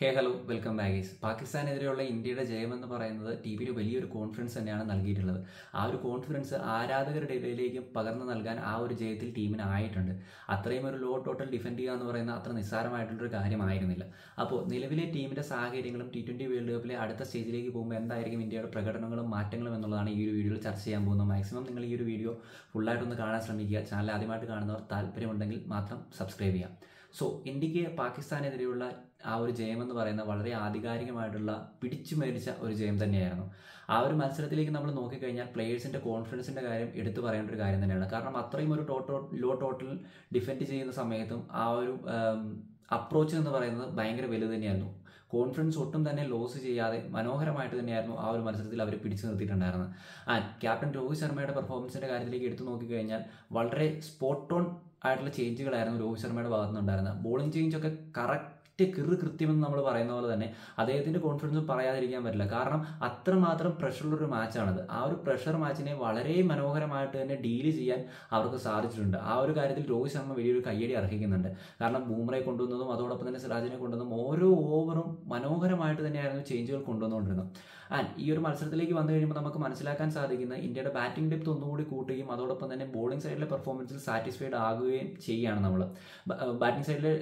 ഹേ hello welcome ബാഗീസ് പാകിസ്ഥാനെതിരെയുള്ള ഇന്ത്യയുടെ ജയമെന്ന് പറയുന്നത് T വിയിൽ വലിയൊരു കോൺഫിഡൻസ് തന്നെയാണ് നൽകിയിട്ടുള്ളത്. ആ ഒരു കോൺഫിഡൻസ് ആരാധകരുടെ ഇടയിലേക്ക് പകർന്നു നൽകാൻ ആ ഒരു ജയത്തിൽ ടീമിന് ആയിട്ടുണ്ട്. അത്രയും ഒരു ലോ ടോട്ടൽ ഡിഫെൻഡ് ചെയ്യുക എന്ന് പറയുന്ന അത്ര നിസ്സാരമായിട്ടുള്ളൊരു കാര്യമായിരുന്നില്ല. അപ്പോൾ നിലവിലെ ടീമിന്റെ സാഹചര്യങ്ങളും ടി ട്വന്റി വേൾഡ് കപ്പിലെ അടുത്ത സ്റ്റേജിലേക്ക് പോകുമ്പോൾ എന്തായിരിക്കും ഇന്ത്യയുടെ പ്രകടനങ്ങളും മാറ്റങ്ങളും എന്നുള്ളതാണ് ഈ ഒരു വീഡിയോയിൽ ചർച്ച ചെയ്യാൻ പോകുന്നത്. മാക്സിമം നിങ്ങൾ ഈ ഒരു വീഡിയോ ഫുള്ളായിട്ടൊന്ന് കാണാൻ ശ്രമിക്കുക. ചാനൽ ആദ്യമായിട്ട് കാണുന്നവർ താല്പര്യമുണ്ടെങ്കിൽ മാത്രം സബ്സ്ക്രൈബ് ചെയ്യാം സോ ഇന്ത്യയ്ക്ക് പാകിസ്ഥാനെതിരെയുള്ള ആ ഒരു ജയം എന്ന് പറയുന്നത് വളരെ ആധികാരികമായിട്ടുള്ള പിടിച്ചു മേടിച്ച ഒരു ജയം തന്നെയായിരുന്നു. ആ ഒരു മത്സരത്തിലേക്ക് നമ്മൾ നോക്കിക്കഴിഞ്ഞാൽ പ്ലേയേഴ്സിന്റെ കോൺഫിഡൻസിന്റെ കാര്യം എടുത്തു പറയേണ്ട ഒരു കാര്യം തന്നെയാണ്. കാരണം അത്രയും ഒരു ടോട്ടോ ലോ ടോട്ടൽ ഡിഫെൻഡ് ചെയ്യുന്ന സമയത്തും ആ ഒരു അപ്രോച്ച് എന്ന് പറയുന്നത് ഭയങ്കര വലുത് തന്നെയായിരുന്നു. കോൺഫിഡൻസ് ഒട്ടും തന്നെ ലോസ് ചെയ്യാതെ മനോഹരമായിട്ട് തന്നെയായിരുന്നു ആ ഒരു മത്സരത്തിൽ അവർ പിടിച്ചു നിർത്തിയിട്ടുണ്ടായിരുന്നത്. ആ ക്യാപ്റ്റൻ രോഹിത് ശർമ്മയുടെ പെർഫോമൻസിന്റെ കാര്യത്തിലേക്ക് എടുത്തു നോക്കിക്കഴിഞ്ഞാൽ വളരെ സ്പോട്ട് ഓൺ ആയിട്ടുള്ള ചേഞ്ചുകളായിരുന്നു രോഹിത് ശർമ്മയുടെ ഭാഗത്തുനിന്നുണ്ടായിരുന്നത്. ബോളിംഗ് ചേഞ്ച് ഒക്കെ കറക്റ്റ് കിറ് കൃത്യമെന്ന് നമ്മൾ പറയുന്ന പോലെ തന്നെ അദ്ദേഹത്തിന്റെ കോൺഫിഡൻസ് പറയാതിരിക്കാൻ പറ്റില്ല. കാരണം അത്രമാത്രം പ്രഷറുള്ളൊരു മാച്ചാണത് ആ ഒരു പ്രഷർ മാച്ചിനെ വളരെ മനോഹരമായിട്ട് തന്നെ ഡീൽ ചെയ്യാൻ അവർക്ക് സാധിച്ചിട്ടുണ്ട്. ആ ഒരു കാര്യത്തിൽ രോഹിത് ശർമ്മ വലിയൊരു കയ്യടി അർഹിക്കുന്നുണ്ട്. കാരണം ബൂമറയെ കൊണ്ടുവന്നതും അതോടൊപ്പം തന്നെ സിറാജിനെ കൊണ്ടുവന്നതും ഓരോ ഓവറും മനോഹരമായിട്ട് തന്നെയായിരുന്നു ചേഞ്ചുകൾ കൊണ്ടുവന്നുകൊണ്ടിരുന്നത്. ആൻഡ് ഈ ഒരു മത്സരത്തിലേക്ക് വന്നു കഴിയുമ്പോൾ നമുക്ക് മനസ്സിലാക്കാൻ സാധിക്കുന്ന ഇന്ത്യയുടെ ബാറ്റിംഗ് ഡെപ്ത് ഒന്നുകൂടി കൂട്ടുകയും അതോടൊപ്പം തന്നെ ബോളിംഗ് സൈഡിലെ പെർഫോമൻസിൽ സാറ്റിസ്ഫൈഡ് ആകുകയും ചെയ്യുകയാണ് നമ്മൾ. ബാറ്റിംഗ് സൈഡിലെ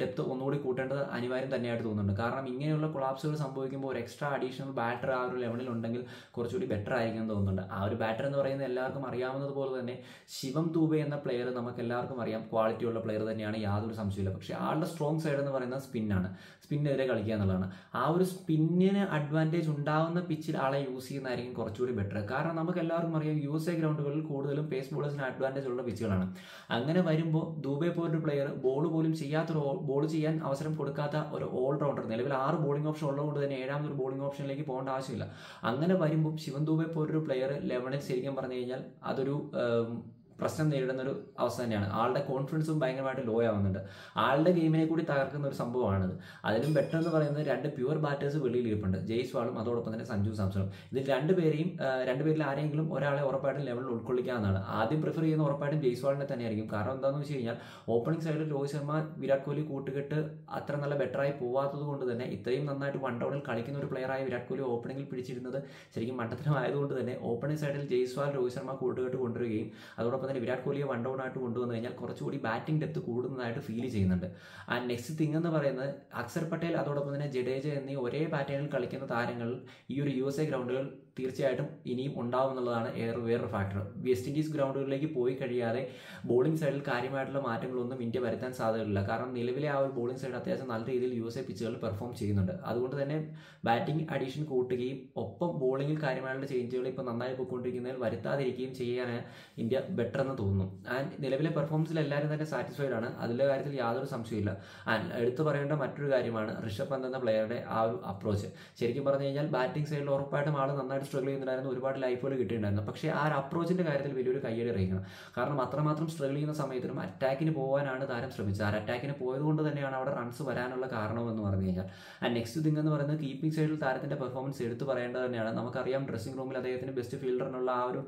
ഡെപ്ത് ഒന്നുകൂടി കൂട്ടേണ്ടത് അനിവാര്യം തന്നെയായിട്ട് തോന്നുന്നുണ്ട്. കാരണം ഇങ്ങനെയുള്ള കൊളാപ്സുകൾ സംഭവിക്കുമ്പോൾ ഒരു എക്സ്ട്രാ അഡീഷണൽ ബാറ്റർ ആ ഒരു ലെവലിൽ ഉണ്ടെങ്കിൽ കുറച്ചുകൂടി ബെറ്റർ ആയിരിക്കും തോന്നുന്നുണ്ട്. ആ ഒരു ബാറ്റർ എന്ന് പറയുന്നത് എല്ലാവർക്കും അറിയാവുന്നത് പോലെ തന്നെ ശിവം ദൂബെ എന്ന പ്ലെയർ നമുക്ക് എല്ലാവർക്കും അറിയാം. ക്വാളിറ്റി ഉള്ള പ്ലെയർ തന്നെയാണ് യാതൊരു സംശയമില്ല പക്ഷേ ആളുടെ സ്ട്രോങ് സൈഡ് എന്ന് പറയുന്നത് സ്പിന്നാണ് സ്പിന്നെതിരെ കളിക്കുക എന്നുള്ളതാണ്. ആ ഒരു സ്പിന്നിന് അഡ്വാന്റേജ് ഉണ്ടാവുന്ന പിച്ചിൽ ആളെ യൂസ് ചെയ്യുന്നതായിരിക്കും കുറച്ചുകൂടി ബെറ്റർ കാരണം നമുക്ക് എല്ലാവർക്കും അറിയാം യു എസ് എ ഗ്രൗണ്ടുകളിൽ കൂടുതലും പേസ് ബോളേഴ്സിന് അഡ്വാന്റേജ് ഉള്ള പിച്ചുകളാണ് അങ്ങനെ വരുമ്പോൾ ദൂബെ പോലൊരു പ്ലെയർ ബോൾ പോലും ചെയ്യാത്തൊരു ബോൾ ചെയ്യാൻ അവസരം കൊടുക്കാത്ത ഒരു ഓൾറൗണ്ടർ നിലവിൽ ആറ് ബോളിംഗ് ഓപ്ഷൻ ഉള്ളതുകൊണ്ട് തന്നെ ഏഴാമതൊരു ബോളിംഗ് ഓപ്ഷനിലേക്ക് പോകേണ്ട ആവശ്യമില്ല. അങ്ങനെ വരുമ്പോൾ ശിവൻ ദൂബെ പോലൊരു പ്ലെയർ ലെവനിൽ ശരിക്കും പറഞ്ഞു കഴിഞ്ഞാൽ അതൊരു പ്രശ്നം നേരിടുന്ന ഒരു അവസ്ഥ തന്നെയാണ്. ആളുടെ കോൺഫിഡൻസും ഭയങ്കരമായിട്ട് ലോ ആവുന്നുണ്ട്. ആളുടെ ഗെയിമിനെ കൂടി തകർക്കുന്ന ഒരു സംഭവമാണത്. അതിലും ബെറ്റർ എന്ന് പറയുന്നത് രണ്ട് പ്യുവർ ബാറ്റേഴ്സ് വെളിയിൽ ഇരിപ്പുണ്ട്. ജയ്സ്വാളും അതോടൊപ്പം തന്നെ സഞ്ജു സാംസണും. ഇതിൽ രണ്ടുപേരെയും രണ്ടുപേരിൽ ആരെങ്കിലും ഒരാളെ ഉറപ്പായിട്ടും ലെവലിൽ ഉൾക്കൊള്ളിക്കാവുന്നതാണ് ആദ്യം പ്രിഫർ ചെയ്യുന്ന ഉറപ്പായിട്ടും ജയ്സ്വാളിനെ തന്നെയായിരിക്കും. കാരണം എന്താണെന്ന് വെച്ച് കഴിഞ്ഞാൽ ഓപ്പണിംഗ് സൈഡിൽ രോഹിത് ശർമ്മ വിരാട് കോഹ്ലി കൂട്ടുകെട്ട് അത്ര നല്ല ബെറ്ററായി പോവാത്തത് കൊണ്ട് തന്നെ ഇത്രയും നന്നായിട്ട് വൺ ഡൗണിൽ കളിക്കുന്ന ഒരു പ്ലെയറായ വിരാട് കോഹ്ലി ഓപ്പണിംഗിൽ പിടിച്ചിരുന്നത് ശരിക്കും മണ്ടത്തരമായതുകൊണ്ട് തന്നെ ഓപ്പണിംഗ് സൈഡിൽ ജയ്സ്വാൾ രോഹിത് ശർമ്മ കൂട്ടുകെട്ട് കൊണ്ടുവരികയും അതോടൊപ്പം തന്നെ വിരാട് കോഹ്ലിയെ വൺ ഡൗൺ ആയിട്ട് കൊണ്ടുവന്നു കഴിഞ്ഞാൽ കുറച്ചുകൂടി ബാറ്റിംഗ് ഡെപ്ത് കൂടുന്നതായിട്ട് ഫീൽ ചെയ്യുന്നുണ്ട്. ആൻഡ് നെക്സ്റ്റ് തിങ് എന്ന് പറയുന്നത് അക്സർ പട്ടേൽ അതോടൊപ്പം തന്നെ ജഡേജ എന്നീ ഒരേ പാറ്റേണിൽ കളിക്കുന്ന താരങ്ങൾ ഈ ഒരു യു എസ് എ ഗ്രൗണ്ടുകൾ തീർച്ചയായിട്ടും ഇനിയും ഉണ്ടാവും എന്നുള്ളതാണ് ഏറെ വേറൊരു ഫാക്ടർ വെസ്റ്റ് ഇൻഡീസ് ഗ്രൗണ്ടുകളിലേക്ക് പോയി കഴിയാതെ ബോളിംഗ് സൈഡിൽ കാര്യമായിട്ടുള്ള മാറ്റങ്ങളൊന്നും ഇന്ത്യ വരുത്താൻ സാധ്യതയില്ല. കാരണം നിലവിലെ ആ ഒരു ബോളിംഗ് സൈഡ് അത്യാവശ്യം നല്ല രീതിയിൽ യു എസ് എ പിച്ചുകളിൽ പെർഫോം ചെയ്യുന്നുണ്ട്. അതുകൊണ്ട് തന്നെ ബാറ്റിംഗ് അഡീഷൻ കൂട്ടുകയും ഒപ്പം ബോളിംഗിൽ കാര്യമായിട്ടുള്ള ചേഞ്ചുകൾ ഇപ്പോൾ നന്നായി പോയിക്കൊണ്ടിരിക്കുന്നതിൽ വരുത്താതിരിക്കുകയും ചെയ്യാൻ ഇന്ത്യ ബെറ്റർ എന്ന് തോന്നുന്നു. ആൻഡ് നിലവിലെ പെർഫോമൻസിൽ എല്ലാവരും തന്നെ സാറ്റിസ്ഫൈഡ് ആണ്. അതിന്റെ കാര്യത്തിൽ യാതൊരു സംശയമില്ല ആൻഡ് എടുത്തു പറയേണ്ട മറ്റൊരു കാര്യമാണ് ഋഷഭ് പന്ത് എന്ന പ്ലെയറുടെ ആ ഒരു അപ്രോച്ച് ശരിക്കും പറഞ്ഞു കഴിഞ്ഞാൽ ബാറ്റിംഗ് സൈഡിൽ ഉറപ്പായിട്ടും ആൾ നന്നായിട്ട് സ്ട്രഗിൾ ചെയ്യുന്നുണ്ടായിരുന്നു ഒരുപാട് ലൈഫുകൾ കിട്ടിയിട്ടുണ്ടായിരുന്നു. പക്ഷേ ആ ഒരു അപ്രോച്ചിന്റെ കാര്യത്തിൽ വലിയൊരു കയ്യടി അറിയിക്കണം കാരണം അത്രമാത്രം സ്ട്രഗിൾ ചെയ്യുന്ന സമയത്തിനും അറ്റാക്കിന് പോകാനാണ് താരം ശ്രമിച്ചത്. ആ അറ്റാക്കിന് പോയതുകൊണ്ട് തന്നെയാണ് അവിടെ റൺസ് വരാനുള്ള കാരണമെന്ന് പറഞ്ഞു കഴിഞ്ഞാൽ. ആൻഡ് നെക്സ്റ്റ് തിങ് എന്ന് പറയുന്നത് കീപ്പിംഗ് സൈഡിൽ താരത്തിന്റെ പെർഫോമൻസ് എടുത്തു പറയേണ്ടത് തന്നെയാണ്. നമുക്കറിയാം ഡ്രസ്സിംഗ് റൂമിൽ അദ്ദേഹത്തിന് ബെസ്റ്റ് ഫീൽഡറിനുള്ള ആ ഒരു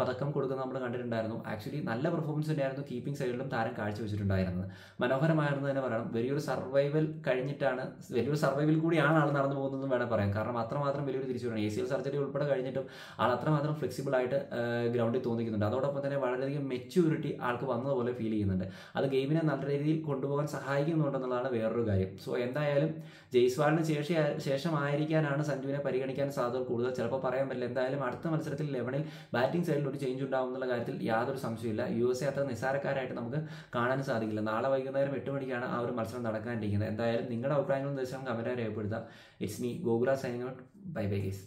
പതക്കം കൊടുക്കുന്നത് നമ്മൾ കണ്ടിട്ടുണ്ടായിരുന്നു. ആക്ച്വലി നല്ല പെർഫോമൻസ് തന്നെയായിരുന്നു കീപ്പിംഗ് സൈഡിലും താരം കാഴ്ചവെച്ചിട്ടുണ്ടായിരുന്നത്. മനോഹരമായിരുന്നു തന്നെ പറയണം. വലിയൊരു സർവൈവൽ കഴിഞ്ഞിട്ടാണ് വലിയൊരു സർവൈവൽ കൂടിയാണ് ആൾ നടന്നു പോകുന്നതെന്ന് വേണം പറയാം കാരണം അത്രമാത്രം വലിയൊരു തിരിച്ചുവരണം എ സി എൽ സർജറി ഉൾപ്പെടെ കഴിഞ്ഞിട്ടും ആൾ അത്രമാത്രം ഫ്ലെക്സിബിൾ ആയിട്ട് ഗ്രൗണ്ടിൽ തോന്നിക്കുന്നുണ്ട്. അതോടൊപ്പം തന്നെ വളരെയധികം മെച്യൂരിറ്റി ആൾക്ക് വന്നതുപോലെ ഫീൽ ചെയ്യുന്നുണ്ട്. അത് ഗെയിമിനെ നല്ല രീതിയിൽ കൊണ്ടുപോകാൻ സഹായിക്കുന്നുണ്ടെന്നുള്ളതാണ് വേറൊരു കാര്യം. സോ എന്തായാലും ജയ്സ്വാളിന് ശേഷം ശേഷമായിരിക്കാനാണ് സഞ്ജുവിനെ പരിഗണിക്കാൻ സാധ്യത കൂടുതൽ. ചിലപ്പോൾ പറയാൻ പറ്റില്ല. എന്തായാലും അടുത്ത മത്സരത്തിൽ ലെവനിൽ ബാറ്റിംഗ് സൈഡിൽ ഒരു ചേഞ്ച് ഉണ്ടാവും എന്നുള്ള കാര്യത്തിൽ യാതൊരു സംശയമില്ല യു എസ് എ അത്ര നിസ്സാരക്കാരായിട്ട് നമുക്ക് കാണാൻ സാധിക്കില്ല. നാളെ വൈകുന്നേരം എട്ട് മണിക്കാണ് ആ ഒരു മത്സരം നടക്കാനിരിക്കുന്നത്. എന്തായാലും നിങ്ങളുടെ അഭിപ്രായങ്ങളും ദിവസം കമന്റായി രേഖപ്പെടുത്താം. It's me Gokul signing out bye bye guys